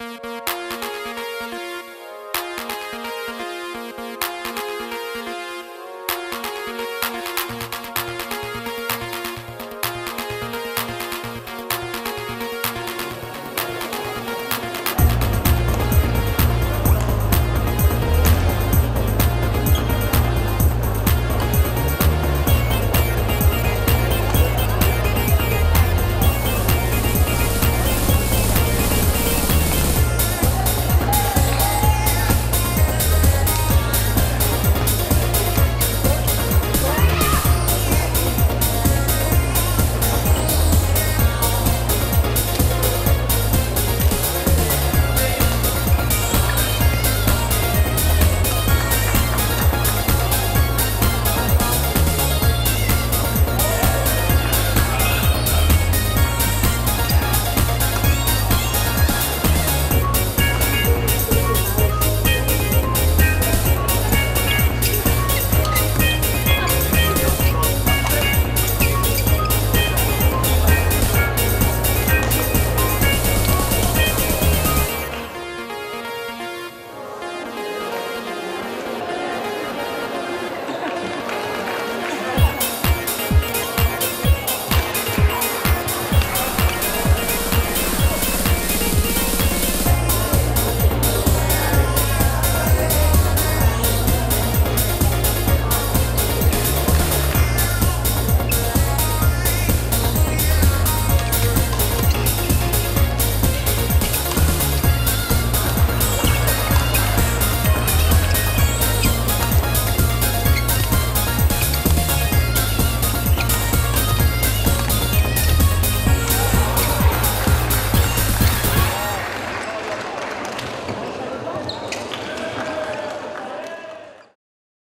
you